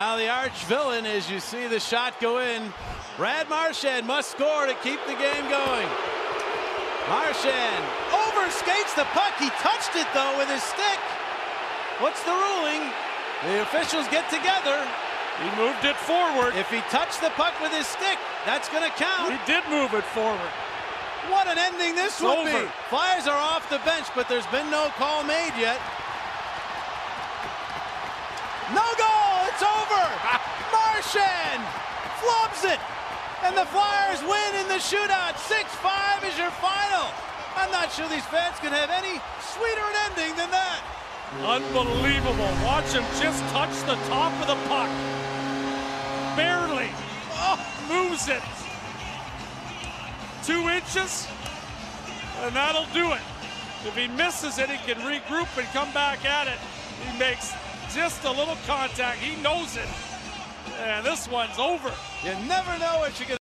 Now the arch villain, as you see the shot go in, Brad Marchand must score to keep the game going. Marchand overskates the puck. He touched it though with his stick. What's the ruling? The officials get together. He moved it forward. If he touched the puck with his stick, that's going to count. He did move it forward. What an ending this It's would over. be. Flyers are off the bench, but there's been no call made yet. No goal. It's over. Marchand flubs it. And the Flyers win in the shootout. 6-5 is your final. I'm not sure these fans can have any sweeter an ending than that. Unbelievable. Watch him just touch the top of the puck. Barely. Oh, moves it. Two inches, and that'll do it. If he misses it, he can regroup and come back at it. He makes just a little contact. He knows it. And this one's over. You never know what you're going to